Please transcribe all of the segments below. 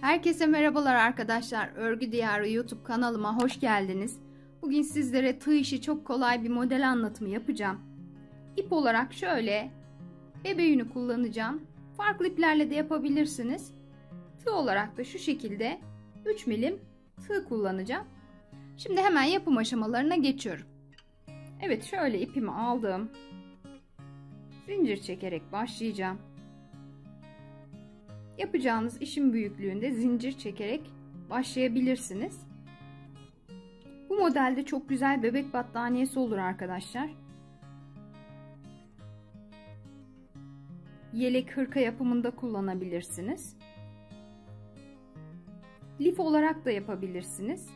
Herkese merhabalar arkadaşlar. Örgü Diyarı YouTube kanalıma hoş geldiniz. Bugün sizlere tığ işi çok kolay bir model anlatımı yapacağım. İp olarak şöyle bebe yünü kullanacağım. Farklı iplerle de yapabilirsiniz. Tığ olarak da şu şekilde 3 milim tığ kullanacağım. Şimdi hemen yapım aşamalarına geçiyorum. Evet şöyle ipimi aldım. Zincir çekerek başlayacağım. Yapacağınız işin büyüklüğünde zincir çekerek başlayabilirsiniz. Bu modelde çok güzel bebek battaniyesi olur arkadaşlar. Yelek hırka yapımında kullanabilirsiniz. Lif olarak da yapabilirsiniz.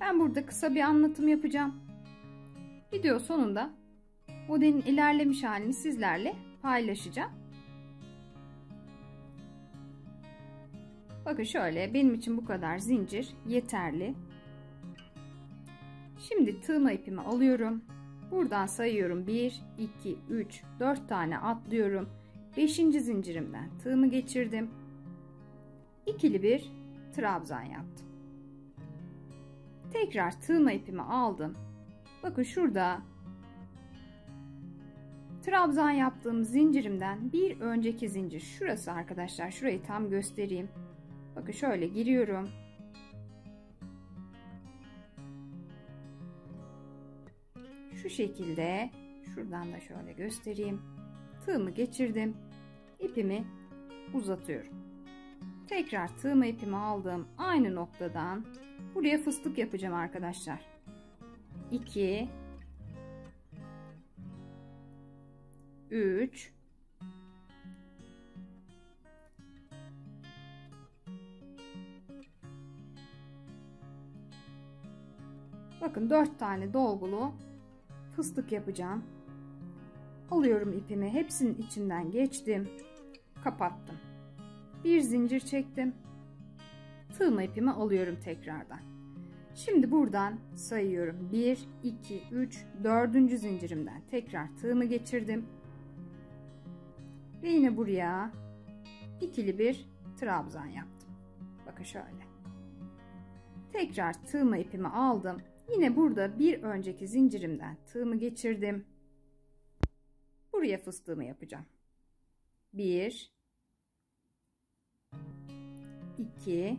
Ben burada kısa bir anlatım yapacağım. Video sonunda modelin ilerlemiş halini sizlerle paylaşacağım. Bakın şöyle benim için bu kadar zincir yeterli. Şimdi tığma ipimi alıyorum. Buradan sayıyorum 1, 2, 3, 4 tane atlıyorum. 5. zincirimden tığımı geçirdim. İkili bir trabzan yaptım. Tekrar tığma ipimi aldım. Bakın şurada trabzan yaptığım zincirimden bir önceki zincir şurası arkadaşlar. Şurayı tam göstereyim. Bakın şöyle giriyorum. Şu şekilde şuradan da şöyle göstereyim. Tığımı geçirdim. İpimi uzatıyorum. Tekrar tığımı ipimi aldım. Aynı noktadan buraya fıstık yapacağım arkadaşlar. 2 3 Bakın 4 tane dolgulu fıstık yapacağım. Alıyorum ipimi. Hepsinin içinden geçtim. Kapattım. Bir zincir çektim. Tığma ipimi alıyorum tekrardan. Şimdi buradan sayıyorum. 1, 2, 3, 4. zincirimden tekrar tığımı geçirdim. Ve yine buraya ikili bir trabzan yaptım. Bakın şöyle. Tekrar tığma ipimi aldım. Yine burada bir önceki zincirimden tığımı geçirdim. Buraya fıstığımı yapacağım. 1 2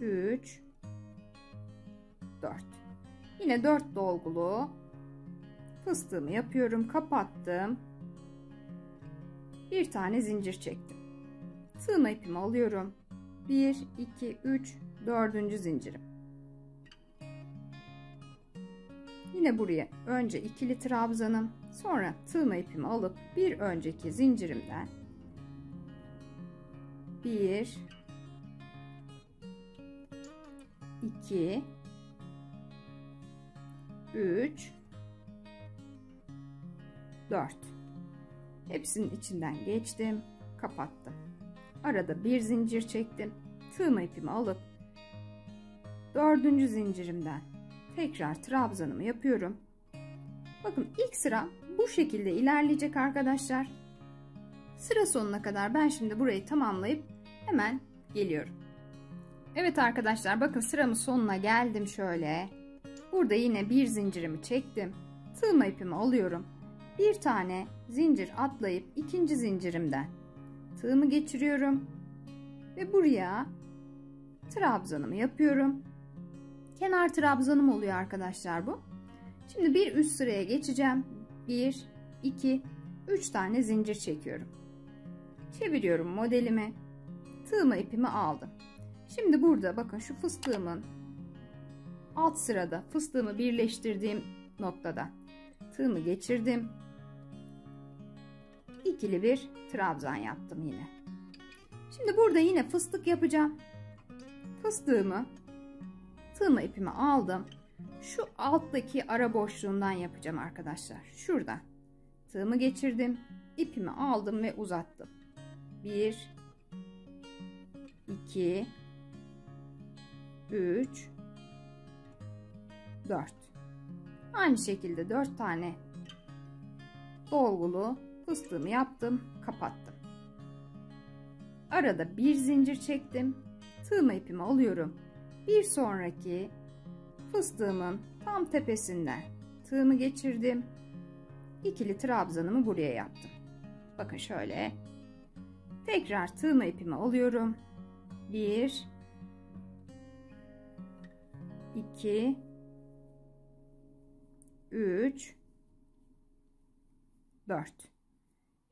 3 4 Yine 4 dolgulu fıstığımı yapıyorum. Kapattım. Bir tane zincir çektim. Tığma ipimi alıyorum. 1 2 3 dördüncü zincirim. Yine buraya önce ikili trabzanım, sonra tığma ipimi alıp bir önceki zincirimden bir, iki, üç, dört. Hepsinin içinden geçtim, kapattım. Arada bir zincir çektim, tığma ipimi alıp dördüncü zincirimden tekrar trabzanımı yapıyorum. Bakın ilk sıra bu şekilde ilerleyecek arkadaşlar. Sıra sonuna kadar ben şimdi burayı tamamlayıp hemen geliyorum. Evet arkadaşlar bakın sıramın sonuna geldim şöyle. Burada yine bir zincirimi çektim. Tığma ipimi alıyorum. Bir tane zincir atlayıp ikinci zincirimden tığımı geçiriyorum. Ve buraya trabzanımı yapıyorum. Kenar trabzanım oluyor arkadaşlar bu. Şimdi bir üst sıraya geçeceğim. 1, 2, 3 tane zincir çekiyorum. Çeviriyorum modelimi. Tığımı ipimi aldım. Şimdi burada bakın şu fıstığımın alt sırada fıstığımı birleştirdiğim noktada tığımı geçirdim. İkili bir trabzan yaptım yine. Şimdi burada yine fıstık yapacağım. Fıstığımı tığma ipimi aldım. Şu alttaki ara boşluğundan yapacağım arkadaşlar. Şuradan. Tığımı geçirdim. ipimi aldım ve uzattım. 1 2 3 4 Aynı şekilde 4 tane dolgulu fıstığımı yaptım, kapattım. arada bir zincir çektim. Tığma ipimi alıyorum. Bir sonraki fıstığımın tam tepesinden tığımı geçirdim. İkili trabzanımı buraya yaptım. Bakın şöyle. Tekrar tığma ipimi alıyorum. 1 2 3 4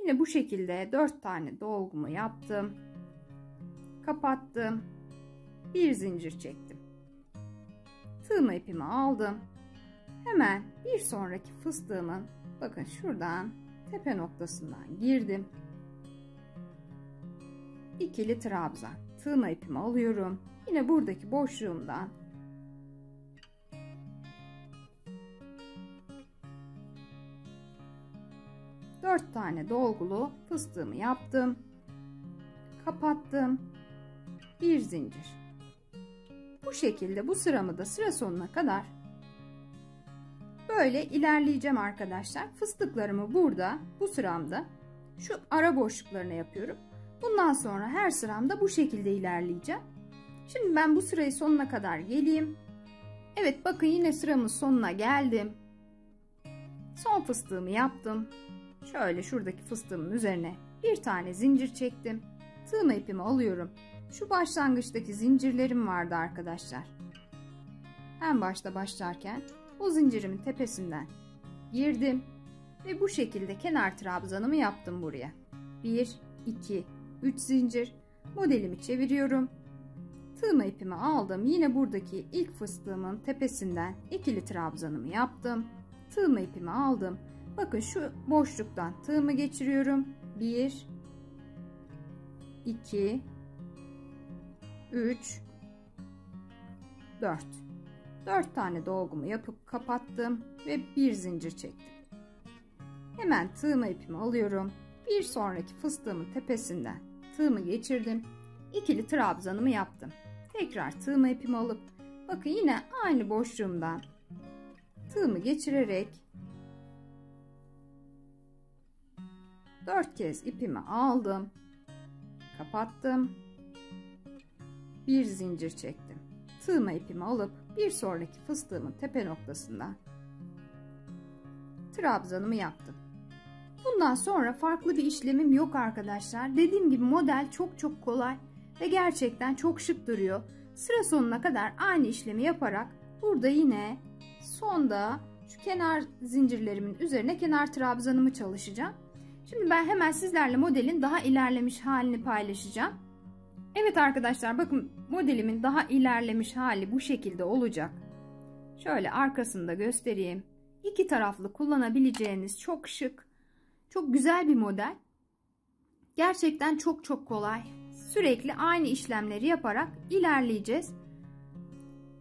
Yine bu şekilde 4 tane dolgumu yaptım. Kapattım. Bir zincir çektim. Tığma ipimi aldım. Hemen bir sonraki fıstığımın bakın şuradan tepe noktasından girdim. İkili trabzan. Tığma ipimi alıyorum. Yine buradaki boşluğumdan dört tane dolgulu fıstığımı yaptım. Kapattım. Bir zincir. Bu şekilde bu sıramı da sıra sonuna kadar böyle ilerleyeceğim arkadaşlar. Fıstıklarımı burada bu sıramda şu ara boşluklarına yapıyorum. Bundan sonra her sıramda bu şekilde ilerleyeceğim. Şimdi ben bu sırayı sonuna kadar geleyim. Evet bakın yine sıramın sonuna geldim. Son fıstığımı yaptım. Şöyle şuradaki fıstığımın üzerine bir tane zincir çektim. Tığma ipimi alıyorum. Şu başlangıçtaki zincirlerim vardı arkadaşlar. En başta başlarken o zincirimin tepesinden girdim ve bu şekilde kenar trabzanımı yaptım buraya. 1 2 3 zincir modelimi çeviriyorum. Tığma ipimi aldım. Yine buradaki ilk fıstığımın tepesinden ikili trabzanımı yaptım. Tığma ipimi aldım. Bakın şu boşluktan tığımı geçiriyorum. 1 2 3 4 4 tane dolgumu yapıp kapattım ve bir zincir çektim. Hemen tığma ipimi alıyorum. Bir sonraki fıstığımın tepesinden tığımı geçirdim. İkili trabzanımı yaptım. Tekrar tığma ipimi alıp bakın yine aynı boşluğumdan tığımı geçirerek 4 kez ipimi aldım. Kapattım bir zincir çektim. Tığma ipimi alıp bir sonraki fıstığımın tepe noktasından trabzanımı yaptım. Bundan sonra farklı bir işlemim yok arkadaşlar. Dediğim gibi model çok çok kolay ve gerçekten çok şık duruyor. Sıra sonuna kadar aynı işlemi yaparak burada yine sonda şu kenar zincirlerimin üzerine kenar trabzanımı çalışacağım. Şimdi ben hemen sizlerle modelin daha ilerlemiş halini paylaşacağım. Evet arkadaşlar bakın modelimin daha ilerlemiş hali bu şekilde olacak. Şöyle arkasında göstereyim. İki taraflı kullanabileceğiniz çok şık, çok güzel bir model. Gerçekten çok çok kolay. Sürekli aynı işlemleri yaparak ilerleyeceğiz.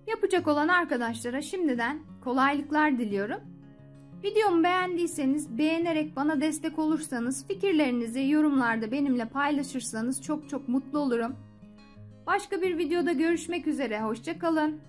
Yapacak olan arkadaşlara şimdiden kolaylıklar diliyorum. Videomu beğendiyseniz beğenerek bana destek olursanız fikirlerinizi yorumlarda benimle paylaşırsanız çok çok mutlu olurum. Başka bir videoda görüşmek üzere. Hoşçakalın.